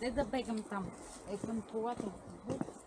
Deixa é eu pegar um tamanho. É quanto quatro?